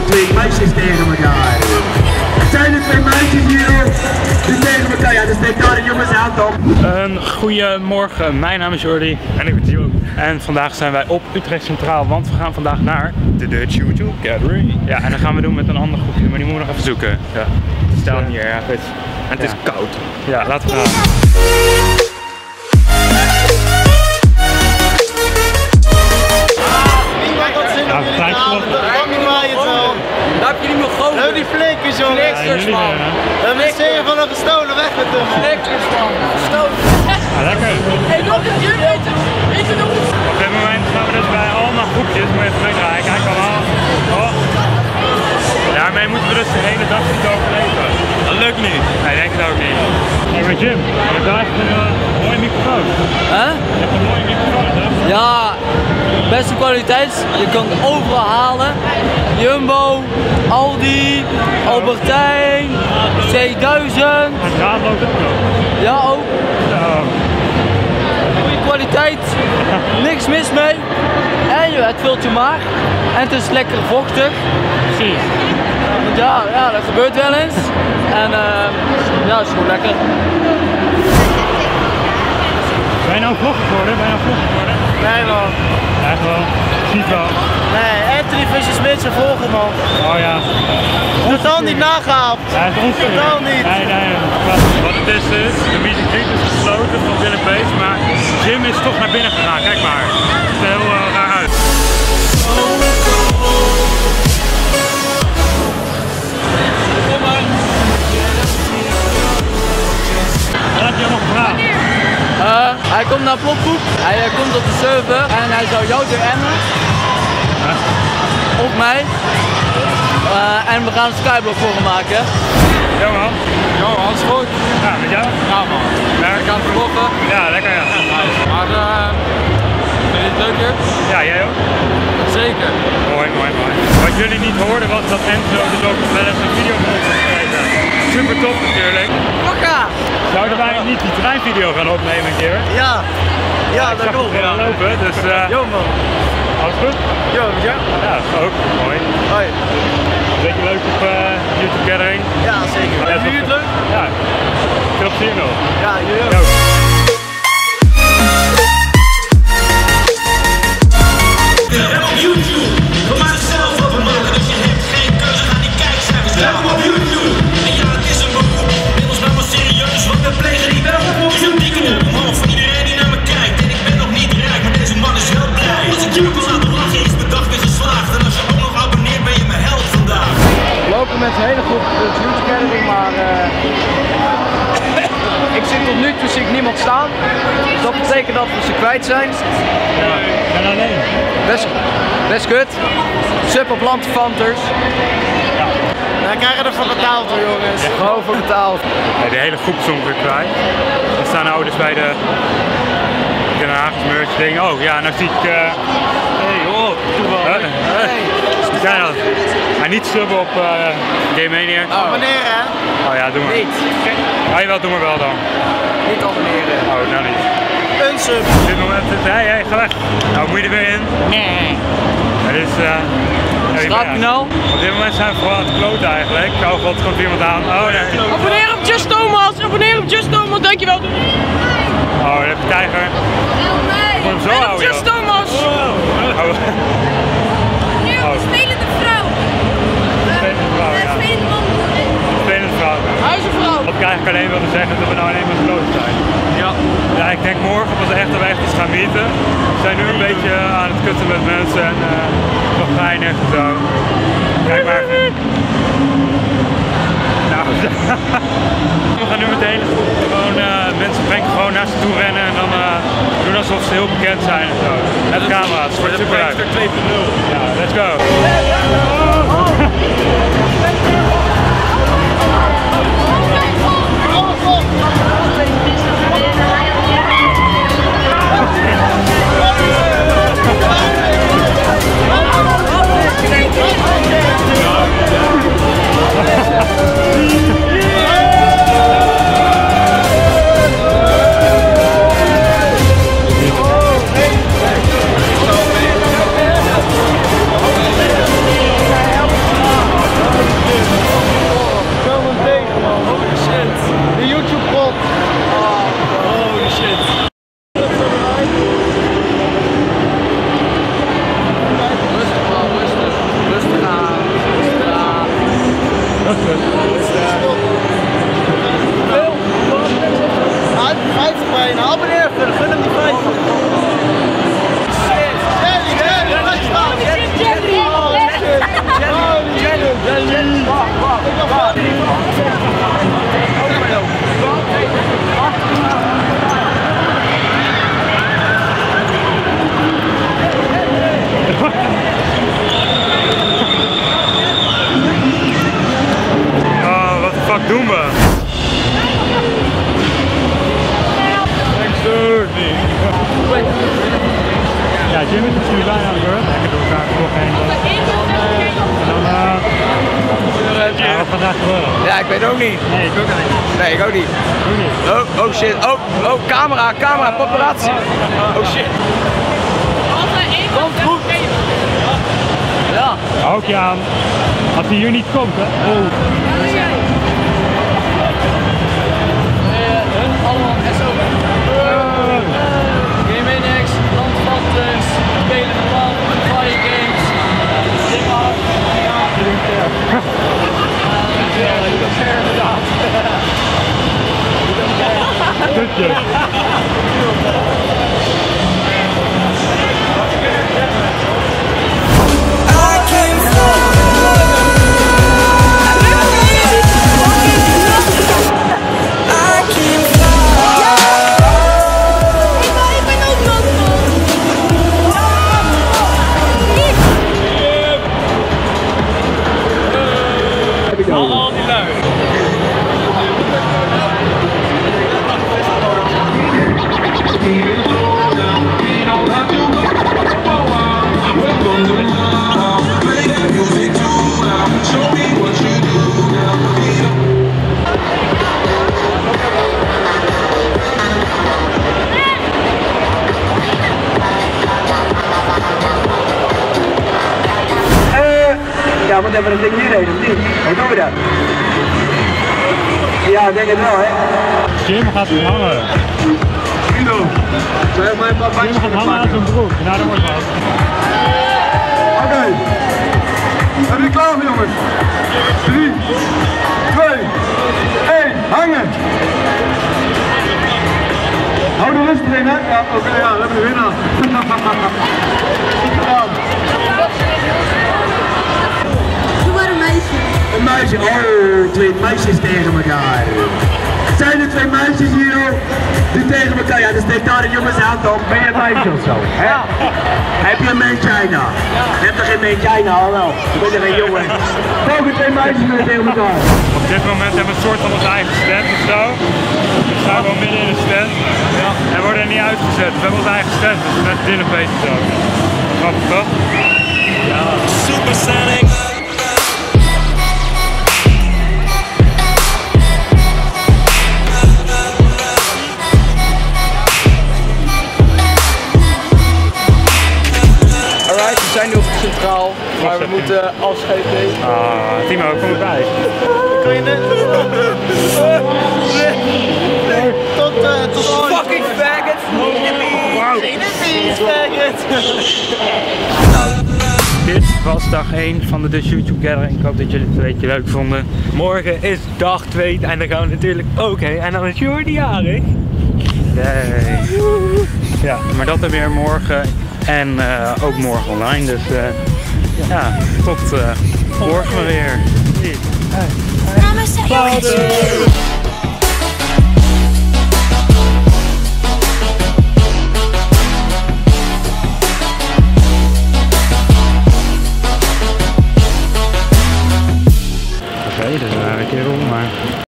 de twee meisjes tegen elkaar. Het zijn de twee meisjes hier die tegen elkaar, ja, dus steek daar de jongens aan toch? Een goeiemorgen, mijn naam is Jordi en ik ben Tio. En vandaag zijn wij op Utrecht Centraal, want we gaan vandaag naar De Dutch YouTube Gathering. Ja, en dat gaan we doen met een ander groepje, maar die moeten we nog even zoeken. Ja, Het staat niet ergens. En het is Ja. koud. ja laten we gaan. Ja, tijd Daar heb je niet meer gewoon. Nou die flikkers jongen. Jullie man. We hebben de zeeën van een gestolen weg met hem. Lekkers man. Stoot. Ja, lekker. Hey, nog een weet je nog eens? Op dit moment gaan we dus bij allemaal groepjes, moet je even meedraaien. Kijk allemaal. Oh. Daarmee moeten we dus de hele dag niet overleven. Lukt niet. Nee, ik denk het ook niet. Hey, maar Jim, je hebt een eh, mooie microfoon. Hè? Je hebt een mooie microfoon, hè? Ja, beste kwaliteit. Je kan het overal halen. Jumbo, Aldi, Albertijn, C1000. En daar loopt ook nog. Ja, ook. Zo. Goede kwaliteit. Niks mis mee. En je, het vult je maag. En het is lekker vochtig. Precies. Ja, ja, dat gebeurt wel eens. En eh, ja, het is gewoon lekker. Ben je nou vlogger geworden? Ben je nou vlogger geworden? Nee man. Ja, gewoon. Ziet wel. Nee, Anthony Fischer Smit zijn volger man. Oh ja. Totaal niet nagehaald. Ja, het is ons Totaal niet. Nee, nee. Wat het is is, de muziek is gesloten van Willem Bees, maar Jim is toch naar binnen gegaan. Kijk maar. Het naar Plopkoek, hij eh, komt op de server en hij zou jou DM'en. Of mij. Eh, en we gaan een skyblock voor hem maken. Ja man. Jo, alles goed. Ja, met jou? Ja man. Werk? gaan vloggen. Ja, lekker ja. Maar eh, vind je het leuk hier? Ja, jij ook? Zeker. Mooi, mooi, mooi. Wat jullie niet hoorden was dat Enzo dus ook wel eens een video. Super tof natuurlijk. Pakka! Zouden wij niet die treinvideo gaan opnemen een keer? Ja. Ja, dat komt. het weer lopen, dus eh Yo man. alles goed? Yo, ja. Ja, ook mooi. Hoi. Een beetje leuk op eh, YouTube Gathering. Ja, zeker. Hebben jullie het leuk? Ja, veel plezier nog. Ja, jullie ook. Dus dat we ze kwijt zijn. Ben alleen. Best, best kut. Sub op Landfanters. We krijgen ervoor betaald hoor jongens. Gewoon voor betaald. Nee, de hele groep is ongeveer kwijt. Er staan nou dus bij de Den Haagse merch ding. Oh ja, nou zie ik... eh hey, oh, toeval. Hey. Ja, dat. Maar niet subben op eh Game Mania. Abonneren hè? Oh ja, doe maar. Niet. Ja, jawel, doe maar wel dan. Niet abonneren. Oh, nou niet. Een sub. Op dit moment is hey, ga weg. Nou, moet je er weer in. Nee. Het is... eh je nou? Op dit moment zijn we vooral aan het kloten eigenlijk. Oh god, er komt iemand aan. Oh nee. Abonneer op Just Thomas, abonneer op Just Thomas, dankjewel. Oh, je tijger. Ik moet hem zo op houden, Just. Thomas. Oh. Oh. Spelende vrouw. Spelende vrouw, ja. Spelende vrouw. Huizenvrouw. Wat ik eigenlijk alleen wilde zeggen, dat we nou alleen maar kloten zijn. Ja. Ja, ik denk morgen pas echt we zijn nu een beetje aan het kutten met mensen en eh nog geinig en zo. Kijk maar. Nou, we gaan nu met de hele groep gewoon eh, mensen brengen gewoon naar ze toe rennen en dan eh, doen alsof ze heel bekend zijn en zo. Met camera's, voor super uit. 2.0. Ja, let's go. Ja, Jim is misschien bijna aan de beurt. Ik doe elkaar nog één. Dan, eh, ja, wat gaat daar gebeuren? Ja, ik weet ook niet. Nee, ik ook niet. Nee, ik ook niet. Doe niet. Oh, oh shit. Oh, oh, camera, camera, paparazzi. Oh shit. Komt goed. Ja. Je aan. Als hij hier niet komt, hè? Oh. good. Ja, moet even een ding hier heen, of niet? Hoe doen we dat? Ja, ik denk het wel, hè? Jim gaat hangen. Kilo. Zeg maar een paar Jim gaat hangen aan zijn broek. Nou, dat wordt wat. Oké. Zijn jullie klaar jongens? 3, 2, 1, hangen! Hou de rust erin, hè? Ja, oké, ja, we hebben de winnaar. Een meisje, oh, twee meisjes tegen elkaar. Zijn er twee meisjes hier die tegen elkaar, ja, dan steekt daar een jongenshand op. Ben je een meisje of zo? Hè? Heb je een mangina? Je hebt toch geen mangina, al wel? Je bent er een jongen. Volgende twee meisjes mee tegen elkaar. Op dit moment hebben we een soort van onze eigen stand of zo. We staan gewoon midden in de stand. En we worden er niet uitgezet. We hebben onze eigen stand, dus met dinnerfeest en zo. Grappig toch? Supersonic. Moeten afscheid nemen. Ah, Timo, kom erbij. Kan je net? Tot, eh, tot Fucking faggot! Wow. Dit was dag 1 van de Dutch YouTube Gathering. Ik hoop dat jullie het een beetje leuk vonden. Morgen is dag 2 en dan gaan we natuurlijk ook heen. En dan is Jordi jarig. Yay. Ja, maar dat dan weer morgen en eh, ook morgen online. Dus eh, ja, tot eh, morgen weer. Mama zei,